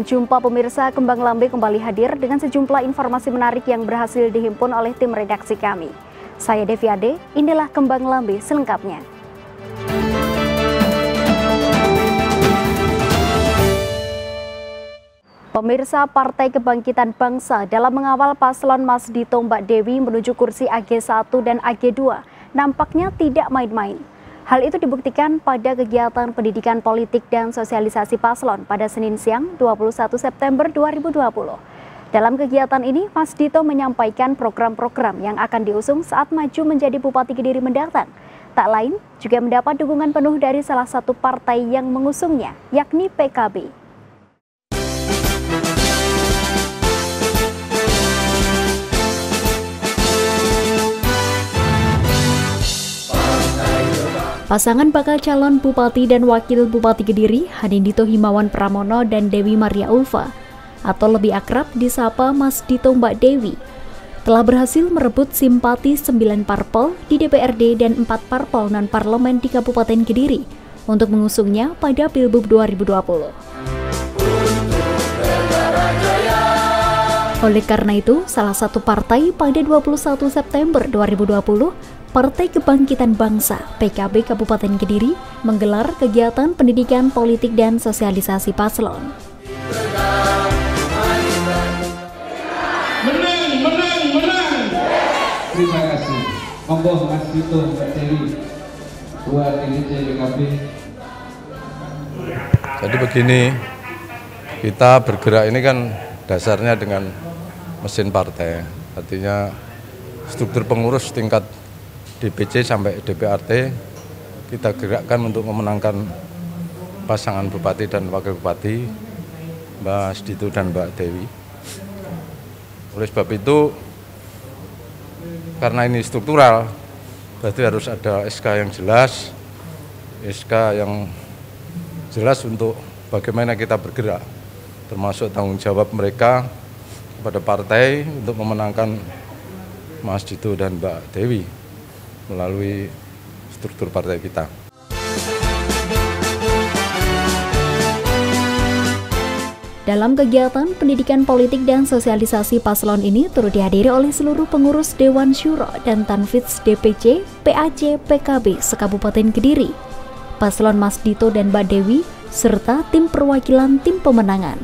Salam jumpa pemirsa Kembang Lambe kembali hadir dengan sejumlah informasi menarik yang berhasil dihimpun oleh tim redaksi kami. Saya Devi Ade, inilah Kembang Lambe selengkapnya. Pemirsa Partai Kebangkitan Bangsa dalam mengawal paslon Mas Dito Mbak Dewi menuju kursi AG1 dan AG2 nampaknya tidak main-main. Hal itu dibuktikan pada kegiatan pendidikan politik dan sosialisasi paslon pada Senin siang 21 September 2020. Dalam kegiatan ini, Mas Dito menyampaikan program-program yang akan diusung saat maju menjadi Bupati Kediri mendatang. Tak lain, juga mendapat dukungan penuh dari salah satu partai yang mengusungnya, yakni PKB. Pasangan bakal calon Bupati dan Wakil Bupati Kediri, Hadindito Himawan Pramono dan Dewi Maria Ulfa, atau lebih akrab disapa Mas Dito Mbak Dewi, telah berhasil merebut simpati 9 parpol di DPRD dan 4 parpol non-parlemen di Kabupaten Kediri untuk mengusungnya pada Pilbub 2020. Oleh karena itu, salah satu partai pada 21 September 2020 Partai Kebangkitan Bangsa PKB Kabupaten Kediri menggelar kegiatan pendidikan politik dan sosialisasi paslon. Menang, menang, menang. Terima kasih. Monggo Mas Dito Mbak Dewi, buat DPC PKB. Jadi begini, kita bergerak ini kan dasarnya dengan mesin partai, artinya struktur pengurus tingkat DPC sampai DPRT kita gerakkan untuk memenangkan pasangan bupati dan wakil bupati Mbak Dito dan Mbak Dewi. Oleh sebab itu karena ini struktural berarti harus ada SK yang jelas, SK yang jelas untuk bagaimana kita bergerak termasuk tanggung jawab mereka kepada partai untuk memenangkan Mas Dito dan Mbak Dewi melalui struktur partai kita. Dalam kegiatan pendidikan politik dan sosialisasi paslon ini turut dihadiri oleh seluruh pengurus Dewan Syuro dan Tanfits DPC, PAC, PKB sekabupaten Kediri, paslon Mas Dito dan Mbak Dewi, serta tim perwakilan tim pemenangan.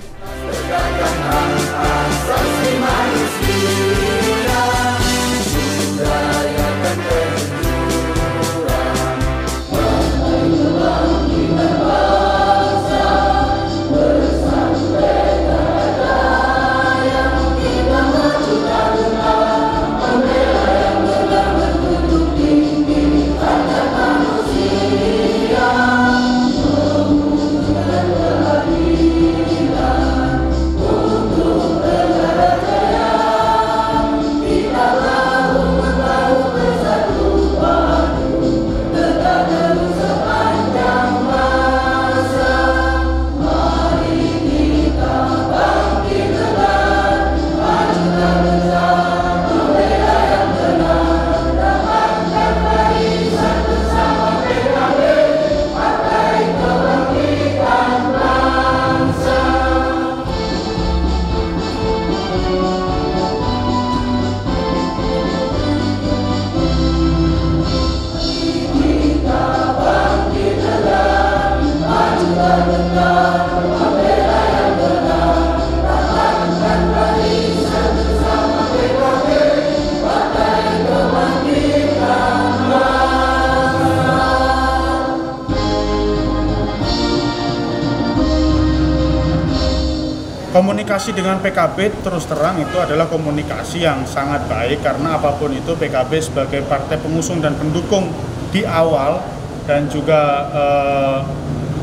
Komunikasi dengan PKB terus terang itu adalah komunikasi yang sangat baik karena apa pun itu PKB sebagai partai pengusung dan pendukung di awal dan juga eh,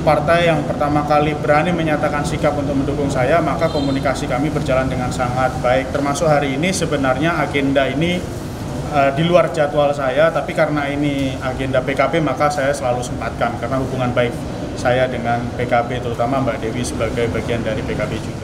partai yang pertama kali berani menyatakan sikap untuk mendukung saya maka komunikasi kami berjalan dengan sangat baik termasuk hari ini sebenarnya agenda ini eh, di luar jadwal saya tapi karena ini agenda PKB maka saya selalu sempatkan karena hubungan baik saya dengan PKB terutama Mbak Dewi sebagai bagian dari PKB juga.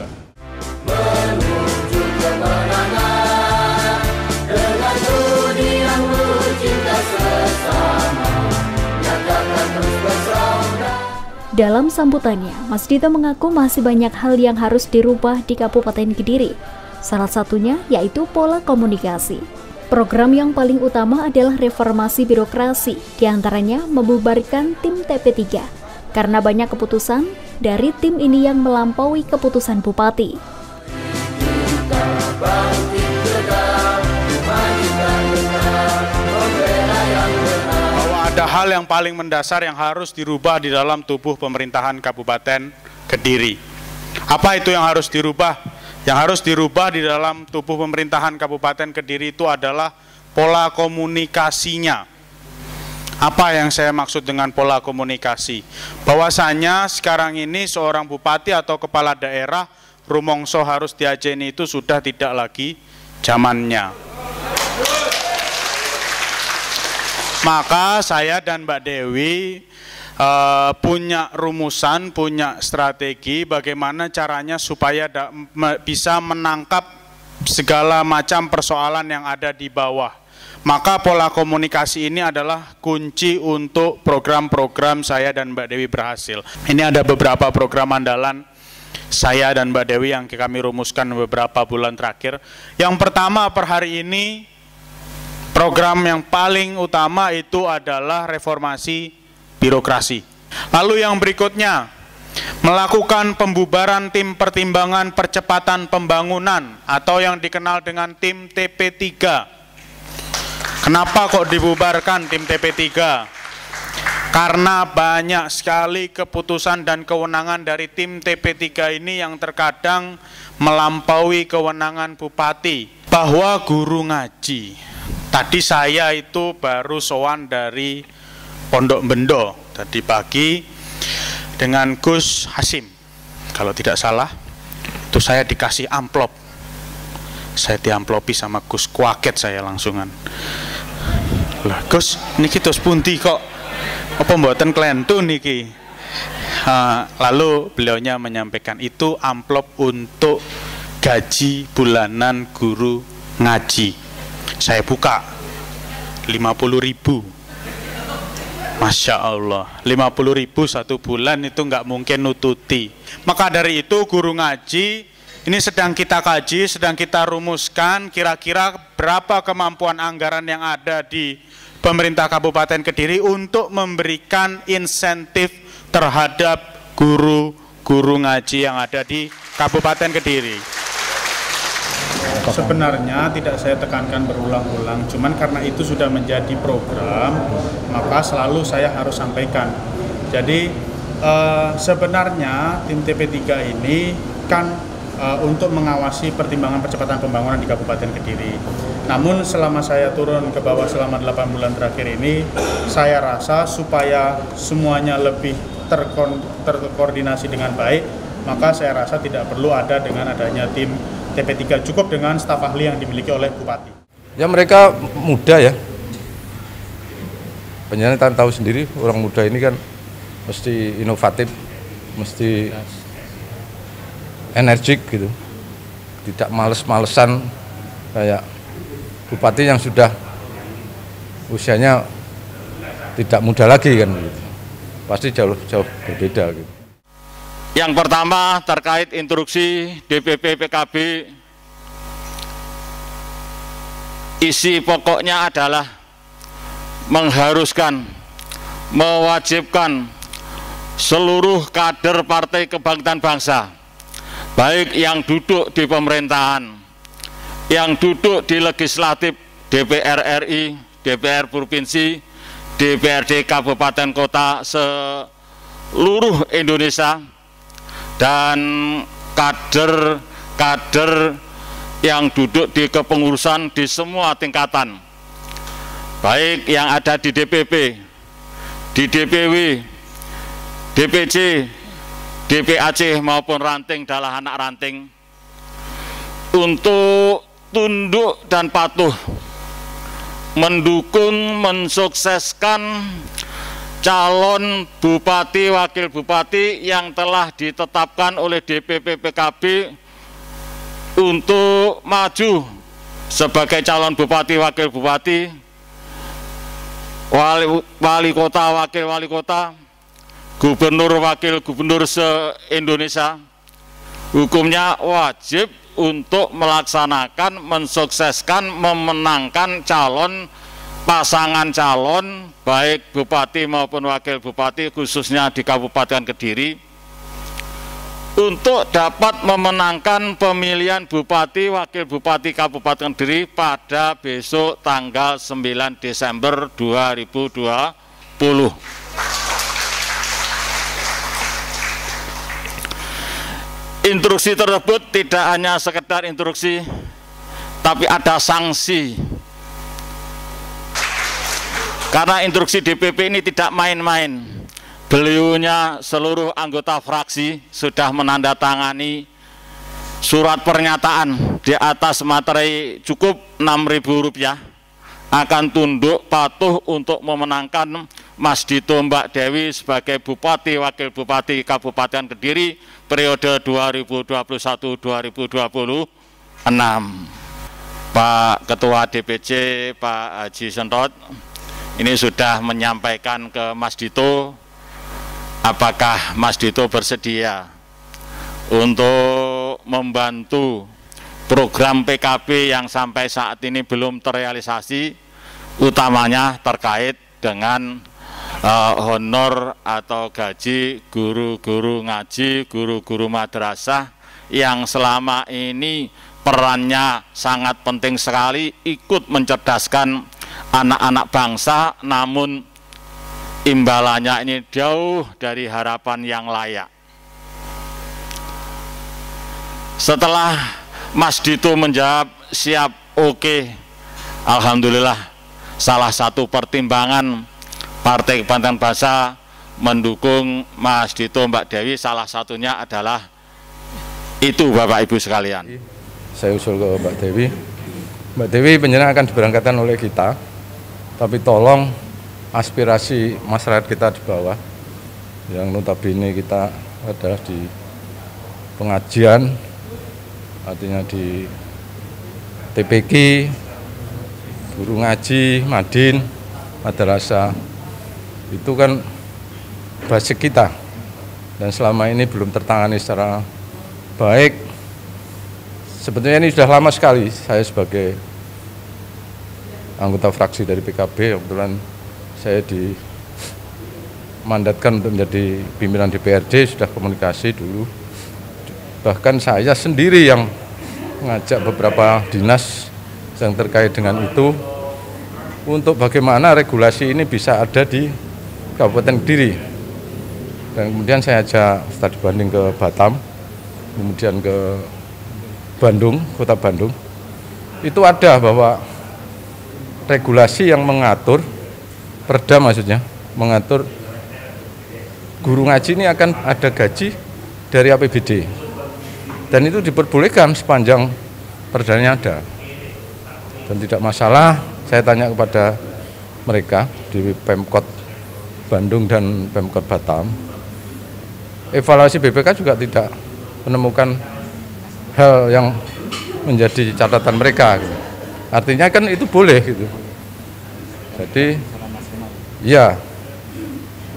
Dalam sambutannya, Mas Dito mengaku masih banyak hal yang harus dirubah di Kabupaten Kediri. Salah satunya yaitu pola komunikasi. Program yang paling utama adalah reformasi birokrasi, di antaranya membubarkan tim TP3, karena banyak keputusan dari tim ini yang melampaui keputusan Bupati. ada hal yang paling mendasar yang harus dirubah di dalam tubuh pemerintahan Kabupaten Kediri. Apa itu yang harus dirubah? Yang harus dirubah di dalam tubuh pemerintahan Kabupaten Kediri itu adalah pola komunikasinya. Apa yang saya maksud dengan pola komunikasi? Bahwasanya sekarang ini seorang bupati atau kepala daerah rumongso harus diajeni itu sudah tidak lagi zamannya. Maka saya dan Mbak Dewi uh, punya rumusan, punya strategi bagaimana caranya supaya da, me, bisa menangkap segala macam persoalan yang ada di bawah. Maka pola komunikasi ini adalah kunci untuk program-program saya dan Mbak Dewi berhasil. Ini ada beberapa program andalan saya dan Mbak Dewi yang kami rumuskan beberapa bulan terakhir. Yang pertama per hari ini Program yang paling utama itu adalah reformasi birokrasi. Lalu yang berikutnya, melakukan pembubaran tim pertimbangan percepatan pembangunan atau yang dikenal dengan tim TP3. Kenapa kok dibubarkan tim TP3? Karena banyak sekali keputusan dan kewenangan dari tim TP3 ini yang terkadang melampaui kewenangan bupati bahwa guru ngaji Tadi saya itu baru sowan dari Pondok Bendo tadi pagi dengan Gus Hasim. Kalau tidak salah, itu saya dikasih amplop. Saya diamplopi sama Gus kuaket saya langsungan. Lah Gus, niki tos punti kok apa mboten klentu niki? Uh, lalu beliaunya menyampaikan itu amplop untuk gaji bulanan guru ngaji saya buka. 50 ribu. Masya Allah. 50 ribu satu bulan itu nggak mungkin nututi. Maka dari itu guru ngaji ini sedang kita kaji, sedang kita rumuskan kira-kira berapa kemampuan anggaran yang ada di pemerintah Kabupaten Kediri untuk memberikan insentif terhadap guru-guru ngaji yang ada di Kabupaten Kediri. Sebenarnya tidak saya tekankan berulang-ulang, cuman karena itu sudah menjadi program, maka selalu saya harus sampaikan. Jadi uh, sebenarnya tim TP3 ini kan uh, untuk mengawasi pertimbangan percepatan pembangunan di Kabupaten Kediri. Namun selama saya turun ke bawah selama 8 bulan terakhir ini, saya rasa supaya semuanya lebih terkoordinasi dengan baik, maka saya rasa tidak perlu ada dengan adanya tim TP3 cukup dengan staf ahli yang dimiliki oleh Bupati. Ya mereka muda ya. Penyanyi tahu sendiri orang muda ini kan mesti inovatif, mesti energik gitu. Tidak males-malesan kayak bupati yang sudah usianya tidak muda lagi kan gitu. Pasti jauh jauh berbeda gitu. Yang pertama terkait instruksi DPP PKB isi pokoknya adalah mengharuskan, mewajibkan seluruh kader Partai Kebangkitan Bangsa, baik yang duduk di pemerintahan, yang duduk di legislatif DPR RI, DPR Provinsi, DPRD Kabupaten Kota seluruh Indonesia, dan kader-kader yang duduk di kepengurusan di semua tingkatan. Baik yang ada di DPP di DPW DPC DPAC maupun ranting adalah anak ranting. Untuk tunduk dan patuh mendukung mensukseskan calon bupati wakil bupati yang telah ditetapkan oleh DPP PKB untuk maju sebagai calon bupati wakil bupati wali, wali kota wakil wali kota gubernur wakil gubernur se-Indonesia. Hukumnya wajib untuk melaksanakan, mensukseskan, memenangkan calon pasangan calon baik bupati maupun wakil bupati khususnya di Kabupaten Kediri untuk dapat memenangkan pemilihan bupati wakil bupati Kabupaten Kediri pada besok tanggal 9 Desember 2020. Instruksi tersebut tidak hanya sekedar instruksi, tapi ada sanksi. Karena instruksi DPP ini tidak main-main. Beliaunya seluruh anggota fraksi sudah menandatangani surat pernyataan di atas materi cukup Rp6.000 akan tunduk patuh untuk memenangkan Mas Dito Mbak Dewi sebagai Bupati Wakil Bupati Kabupaten Kediri periode 2021-2026. Pak Ketua DPC Pak Haji Sentot ini sudah menyampaikan ke Mas Dito apakah Mas Dito bersedia untuk membantu program PKB yang sampai saat ini belum terrealisasi utamanya terkait dengan uh, honor atau gaji guru-guru ngaji, guru-guru madrasah yang selama ini perannya sangat penting sekali ikut mencerdaskan anak-anak bangsa namun imbalannya ini jauh dari harapan yang layak. Setelah Mas Dito menjawab siap oke, okay, Alhamdulillah salah satu pertimbangan Partai Kebangkitan Bangsa mendukung Mas Dito Mbak Dewi salah satunya adalah itu Bapak Ibu sekalian. Saya usul ke Mbak Dewi. Mbak Dewi penjelasan akan diberangkatkan oleh kita, tapi tolong aspirasi masyarakat kita di bawah. Yang notabene kita adalah di pengajian artinya di TPK guru ngaji, madin, madrasah. Itu kan basic kita. Dan selama ini belum tertangani secara baik. Sebetulnya ini sudah lama sekali saya sebagai anggota fraksi dari PKB kebetulan saya dimandatkan untuk menjadi pimpinan DPRD sudah komunikasi dulu bahkan saya sendiri yang mengajak beberapa dinas yang terkait dengan itu untuk bagaimana regulasi ini bisa ada di Kabupaten Kediri. Dan kemudian saya ajak studi banding ke Batam, kemudian ke Bandung, kota Bandung. Itu ada bahwa regulasi yang mengatur, perda maksudnya, mengatur guru ngaji ini akan ada gaji dari APBD. Dan itu diperbolehkan sepanjang perdanya ada. Dan tidak masalah, saya tanya kepada mereka di Pemkot Bandung dan Pemkot Batam, evaluasi BPK juga tidak menemukan hal yang menjadi catatan mereka. Gitu. Artinya kan itu boleh gitu. Jadi, ya,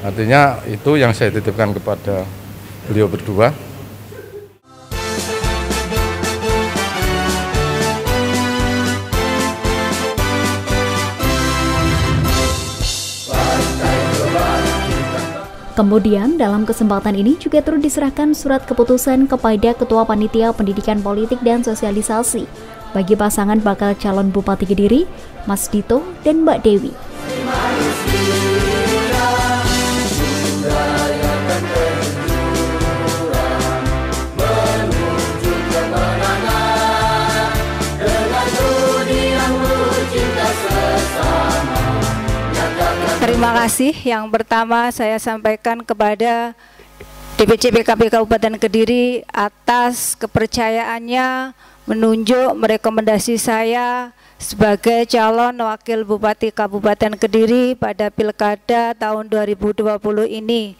artinya itu yang saya titipkan kepada beliau berdua. Kemudian dalam kesempatan ini juga turut diserahkan surat keputusan kepada Ketua Panitia Pendidikan Politik dan Sosialisasi bagi pasangan bakal calon Bupati Kediri, Mas Dito dan Mbak Dewi. Terima kasih. Yang pertama saya sampaikan kepada DPC PKB Kabupaten Kediri atas kepercayaannya menunjuk merekomendasi saya sebagai calon wakil Bupati Kabupaten Kediri pada Pilkada tahun 2020 ini.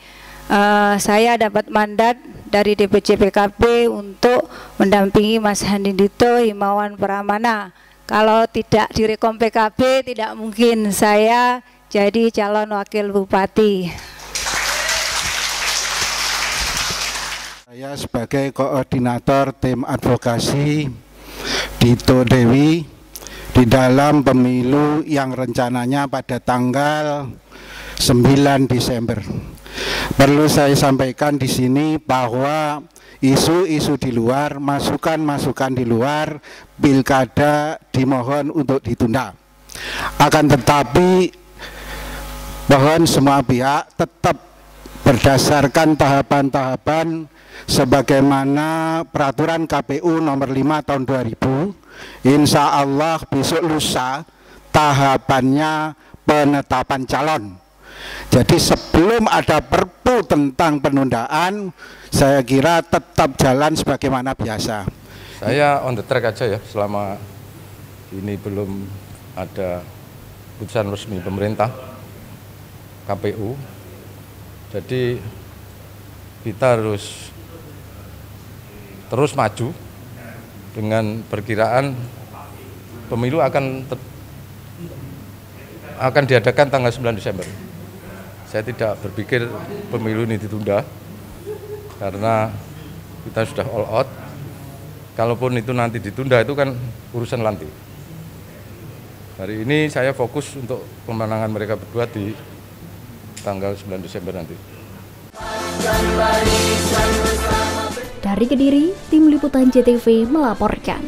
Uh, saya dapat mandat dari DPC PKB untuk mendampingi Mas Handindito Himawan Pramana. Kalau tidak direkom PKB tidak mungkin saya jadi calon wakil bupati. Saya sebagai koordinator tim advokasi Dito Dewi di dalam pemilu yang rencananya pada tanggal 9 Desember. Perlu saya sampaikan di sini bahwa isu-isu di luar, masukan-masukan di luar pilkada dimohon untuk ditunda. Akan tetapi mohon semua pihak tetap berdasarkan tahapan-tahapan sebagaimana peraturan KPU nomor 5 tahun 2000 insya Allah besok lusa tahapannya penetapan calon. Jadi sebelum ada perpu tentang penundaan saya kira tetap jalan sebagaimana biasa. Saya on the track aja ya selama ini belum ada putusan resmi pemerintah KPU jadi kita harus terus maju dengan perkiraan pemilu akan akan diadakan tanggal 9 Desember. Saya tidak berpikir pemilu ini ditunda karena kita sudah all out. Kalaupun itu nanti ditunda itu kan urusan nanti. Hari ini saya fokus untuk pemenangan mereka berdua di tanggal 9 Desember nanti. Dari Kediri, Tim Liputan JTV melaporkan.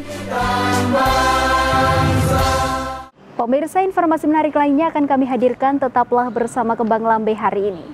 Pemirsa informasi menarik lainnya akan kami hadirkan tetaplah bersama Kembang Lambe hari ini.